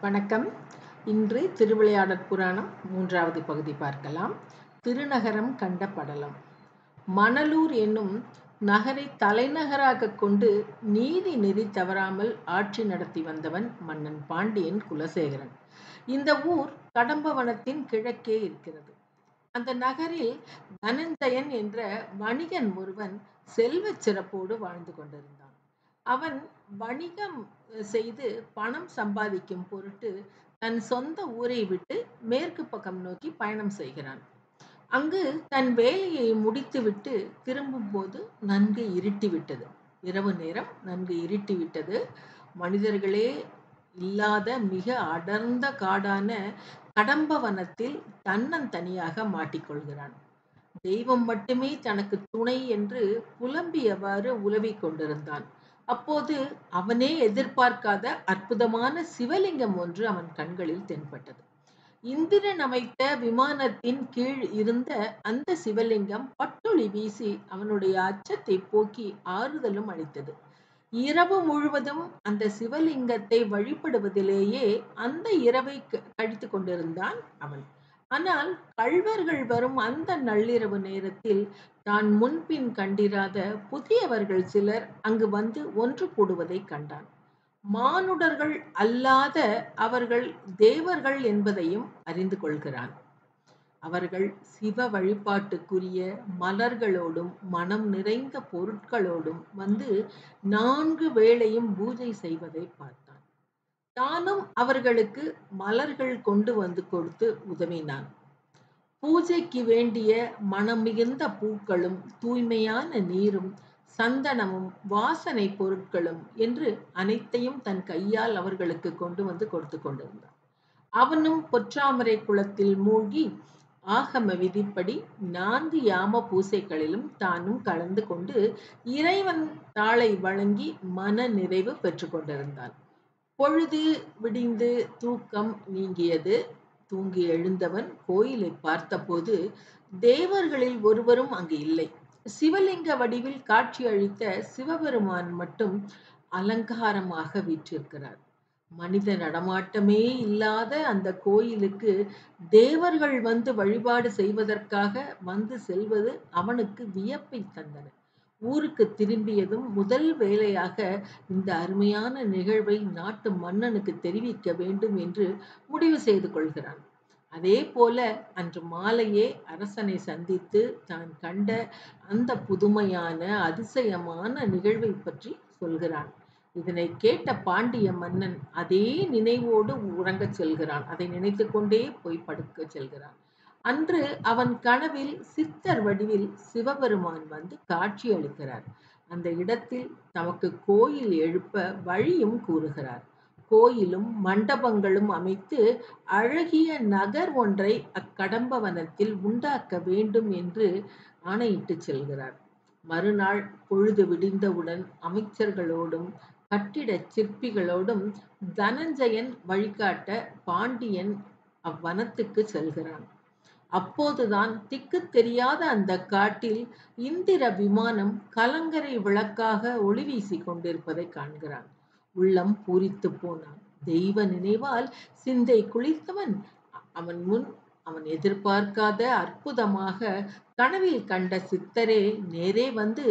வணக்கம். இன்று திருவிளையாடற் புராணம் மூன்றாவது பகுதி பார்க்கலாம். திருநகரம் கண்ட படலம். மணலூர் என்னும் நகரை தலைநகராக கொண்டு நீதி நெறி தவறாமல் ஆட்சி நடத்தி வந்தவன் மன்னன் பாண்டியன் குலசேகரன். இந்த ஊர் கடம்பவனத்தின் கிழக்கே இருக்கிறது. அந்த நகரில் தனஞ்சயன் என்ற வணிகன் ஒருவன் செல்வச் சிறப்போடு வாழ்ந்து கொண்டிருந்தான். அவன் வணிகம் செய்து பணம் சம்பாதிக்கும் பொருட்டு தன் சொந்த ஊரை விட்டு மேற்கு பக்கம் நோக்கி பயணம் செய்கிறான். அங்கு தன் வேலையை முடித்துவிட்டு திரும்பும்போது நன்கு இருட்டிவிட்டது. இரவு நேரம் நன்கு இருட்டிவிட்டது. மனிதர்களே இல்லாத மிக அடர்ந்த காடான கடம்பவனத்தில் தன்னந்தனியாக மாட்டிக்கொள்கிறான். தெய்வம் மட்டுமே தனக்கு துணை என்று புலம்பியவாறு உலவிக் கொண்டிருந்தான். அப்போது அவனே எதிர்பார்க்காத அற்புதமான சிவலிங்கம் ஒன்று அவன் கண்களில் தென்பட்டது. இந்திரன் அமைத்த விமானத்தின் கீழ் இருந்த அந்த சிவலிங்கம் பட்டொளி வீசி அவனுடைய அச்சத்தை போக்கி ஆறுதலும் அளித்தது. இரவு முழுவதும் அந்த சிவலிங்கத்தை வழிபடுவதிலேயே அந்த இரவை கழித்து கொண்டிருந்தான் அவன். ஆனால் கள்வர்கள் வரும் அந்த நள்ளிரவு நேரத்தில் தான் முன்பின் கண்டிராத புதியவர்கள் சிலர் அங்கு வந்து ஒன்று கூடுவதை கண்டான். மானுடர்கள் அல்லாத அவர்கள் தேவர்கள் என்பதையும் அறிந்து கொள்கிறான். அவர்கள் சிவ வழிபாட்டுக்குரிய மலர்களோடும் மனம் நிறைந்த பொருட்களோடும் வந்து நான்கு வேளையும் பூஜை செய்வதை பார்த்தான். தானும் அவர்களுக்கு மலர்கள் கொண்டு வந்து கொடுத்து உதவினான். பூஜைக்கு வேண்டிய மனம் மிகுந்த பூக்களும் தூய்மையான நீரும் சந்தனமும் வாசனை பொருட்களும் என்று அனைத்தையும் தன் கையால் அவர்களுக்கு கொண்டு வந்து கொடுத்து கொண்டிருந்தான். அவனும் பொற்றாமரை குளத்தில் மூழ்கி ஆகம விதிப்படி நான்கு யாம பூசைகளிலும் தானும் கலந்து கொண்டு இறைவன் தாளை வழங்கி மன நிறைவு பெற்று கொண்டிருந்தான். பொழுது விடிந்து தூக்கம் நீங்கியது. தூங்கி எழுந்தவன் கோயிலை பார்த்தபோது தேவர்களில் ஒருவரும் அங்கு இல்லை. சிவலிங்க வடிவில் காட்சி அளித்த சிவபெருமான் மட்டும் அலங்காரமாக வீற்றிருக்கிறார். மனித நடமாட்டமே இல்லாத அந்த கோயிலுக்கு தேவர்கள் வந்து வழிபாடு செய்வதற்காக வந்து செல்வது அவனுக்கு வியப்பை தந்தன. ஊருக்கு திரும்பியதும் முதல் வேலையாக இந்த அருமையான நிகழ்வை நாட்டு மன்னனுக்கு தெரிவிக்க வேண்டும் என்று முடிவு செய்து கொள்கிறான். அதே போல அன்று மாலையே அரசனை சந்தித்து தான் கண்ட அந்த புதுமையான அதிசயமான நிகழ்வை பற்றி சொல்கிறான். இதனை கேட்ட பாண்டிய மன்னன் அதே நினைவோடு உறங்கச் செல்கிறான். அதை நினைத்து கொண்டே போய் படுக்க செல்கிறான். அன்று அவன் கனவில் சித்தர் வடிவில் சிவபெருமான் வந்து காட்சி அளிக்கிறார். அந்த இடத்தில் தமக்கு கோயில் எழுப்ப வழியும் கூறுகிறார். கோயிலும் மண்டபங்களும் அமைத்து அழகிய நகர் ஒன்றை அக்கடம்பவனத்தில் உண்டாக்க வேண்டும் என்று ஆணையிட்டு செல்கிறார். மறுநாள் பொழுது விடிந்தவுடன் அமைச்சர்களோடும் கட்டிட சிற்பிகளோடும் தனஞ்சயன் வழிகாட்ட பாண்டியன் அவ்வனத்துக்கு செல்கிறான். அப்போதுதான் திக்கு தெரியாத அந்த காட்டில் இந்திர விமானம் கலங்கரை விளக்காக ஒளி வீசி கொண்டிருப்பதை காண்கிறான். உள்ளம் பூரித்து போனான். தெய்வ நினைவால் சிந்தை குளித்தவன் அவன் முன் அவன் எதிர்பார்க்காத அற்புதமாக கனவில் கண்ட சித்தரே நேரே வந்து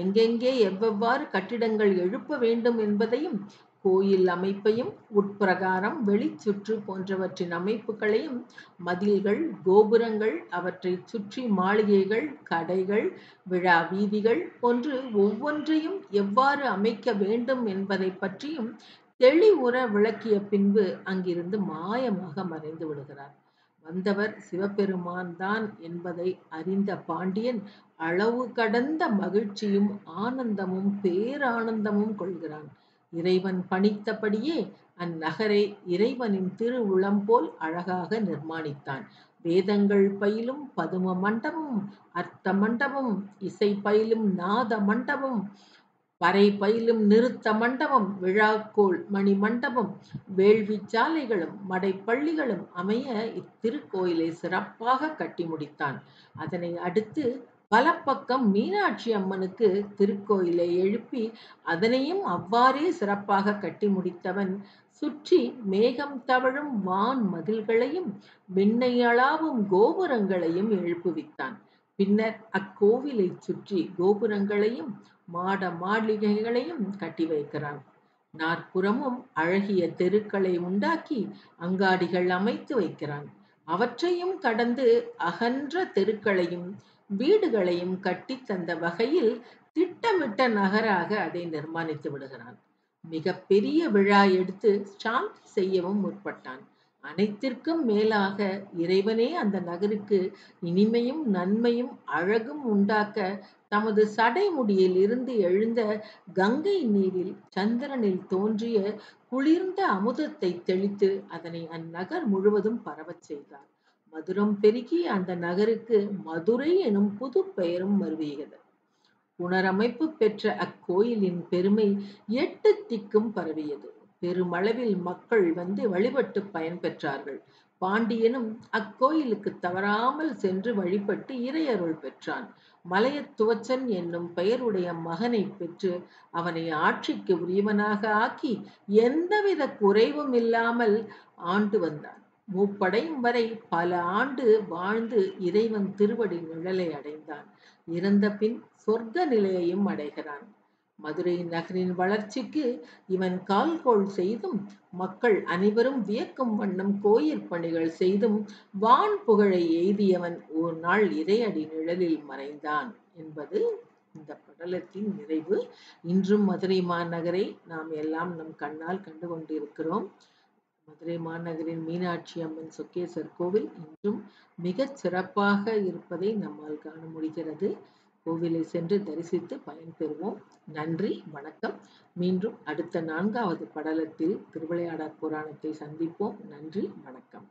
எங்கெங்கே எவ்வெவ்வாறு கட்டிடங்கள் எழுப்ப வேண்டும் என்பதையும் கோயில் அமைப்பையும் உட்பிரகாரம் வெளிச்சுற்று போன்றவற்றின் அமைப்புகளையும் மதில்கள் கோபுரங்கள் அவற்றை சுற்றி மாளிகைகள் கடைகள் விழா வீதிகள் போன்று ஒவ்வொன்றையும் எவ்வாறு அமைக்க வேண்டும் என்பதை பற்றியும் தெளிவுற விளக்கிய பின்பு அங்கிருந்து மாயமாக மறைந்து விடுகிறார். வந்தவர் சிவபெருமான் தான் என்பதை அறிந்த பாண்டியன் அளவு கடந்த மகிழ்ச்சியும் ஆனந்தமும் பேரானந்தமும் கொள்கிறான். இறைவன் பணித்தபடியே அந்நகரை இறைவனின் திருவுளம் போல் அழகாக நிர்மாணித்தான். வேதங்கள் பயிலும் பதும மண்டபம் அர்த்த மண்டபம் இசை பயிலும் நாத மண்டபம் பறை பயிலும் நிறுத்த மண்டபம் விழாக்கோள் மணி மண்டபம் வேள்வி சாலைகளும் மடைப்பள்ளிகளும் அமைய இத்திருக்கோயிலை சிறப்பாக கட்டி முடித்தான். அதனை அடுத்து வலப்பக்கம் மீனாட்சி அம்மனுக்கு திருக்கோயிலை எழுப்பி அதனையும் அவ்வாறே சிறப்பாக கட்டி முடித்தவன் சுற்றி மேகம் தவழும் வான் மதில்களையும் விண்ணையளாவும் கோபுரங்களையும் எழுப்புவித்தான் பின்னர் அக்கோவிலை சுற்றி கோபுரங்களையும் மாட மாளிகைகளையும் கட்டி வைக்கிறான். நாற்புறமும் அழகிய தெருக்களை உண்டாக்கி அங்காடிகள் அமைத்து வைக்கிறான். அவற்றையும் கடந்து அகன்ற தெருக்களையும் வீடுகளையும் கட்டி தந்த வகையில் திட்டமிட்ட நகராக அதை நிர்மாணித்து விடுகிறான். மிக பெரிய விழா எடுத்து சாந்தி செய்யவும் முற்பட்டான். அனைத்திற்கும் மேலாக இறைவனே அந்த நகருக்கு இனிமையும் நன்மையும் அழகும் உண்டாக்க தமது சடைமுடியில் இருந்து எழுந்த கங்கை நீரில் சந்திரனில் தோன்றிய குளிர்ந்த அமுதத்தை தெளித்து அதனை அந்நகர் முழுவதும் பரவச் செய்தார். மதுரம் பெருகி அந்த நகருக்கு மதுரை எனும் புது பெயரும் மருவியது புனரமைப்பு பெற்ற அக்கோயிலின் பெருமை எட்டு திக்கும் பரவியது. பெருமளவில் மக்கள் வந்து வழிபட்டு பயன்பெற்றார்கள் பாண்டியனும் அக்கோயிலுக்கு தவறாமல் சென்று வழிபட்டு இறையருள் பெற்றான். மலையத்துவச்சன் என்னும் பெயருடைய மகனை பெற்று அவனை ஆட்சிக்கு உரியவனாக ஆக்கி எந்தவித குறைவும் இல்லாமல் ஆண்டு வந்தான். மூப்படையும் வரை பல ஆண்டு வாழ்ந்து இறைவன் திருவடி நிழலை அடைந்தான். இறந்த பின் சொர்க்க நிலையையும் அடைகிறான். மதுரை நகரின் வளர்ச்சிக்கு இவன் கால்கோள் செய்தும் மக்கள் அனைவரும் வியக்கும் வண்ணம் கோயில் பணிகள் செய்தும் வான் புகழை எய்தியவன் ஒரு நாள் இறையடி நிழலில் மறைந்தான் என்பது இந்த படலத்தின் நிறைவு. இன்றும் மதுரை மாநகரை நாம் எல்லாம் நம் கண்ணால் கண்டு கொண்டிருக்கிறோம். மதுரை மாநகரின் மீனாட்சி அம்மன் சொக்கேசர் கோவில் இன்றும் மிகச் சிறப்பாக இருப்பதை நம்மால் காண முடிகிறது. கோவிலை சென்று தரிசித்து பயன்பெறுவோம் நன்றி வணக்கம். மீண்டும் அடுத்த நான்காவது படலத்தில் திருவிளையாடற் புராணத்தை சந்திப்போம். நன்றி வணக்கம்.